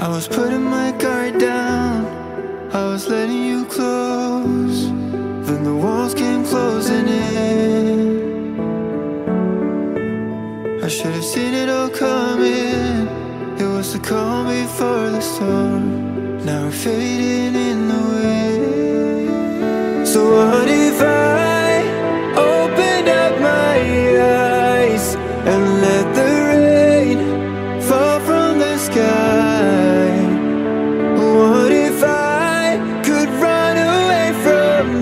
I was putting my guard down, I was letting you close. Then the walls came closing in. I should have seen it all coming. It was the calm before the storm. Now we're fading in the wind. So what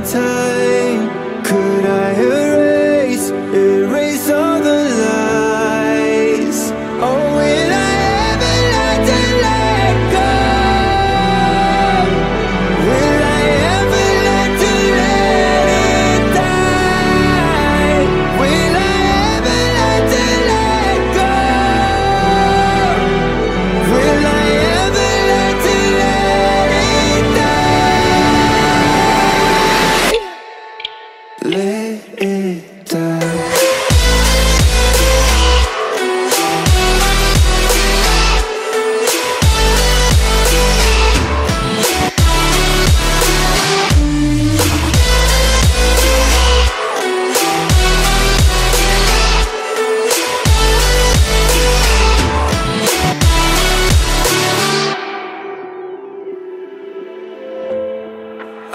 time?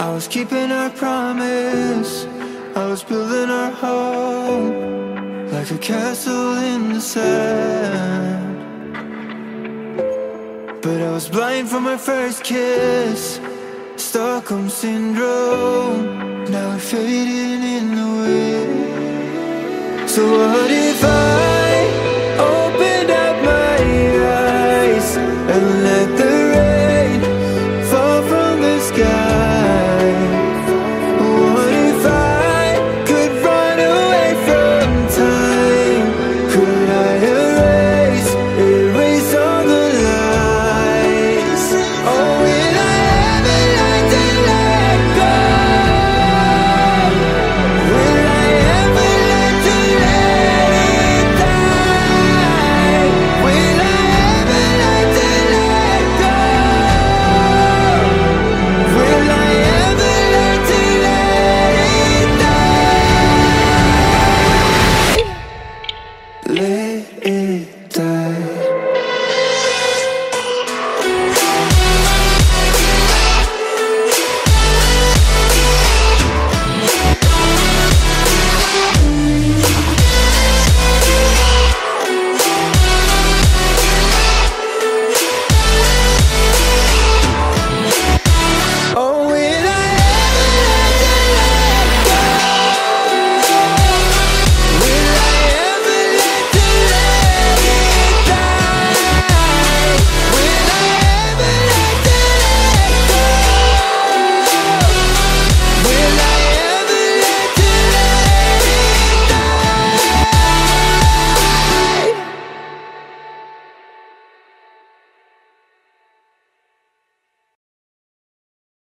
I was keeping our promise, I was building our hope like a castle in the sand. But I was blind from my first kiss, Stockholm Syndrome. Now we're fading in the wind. So, what if I opened up my eyes and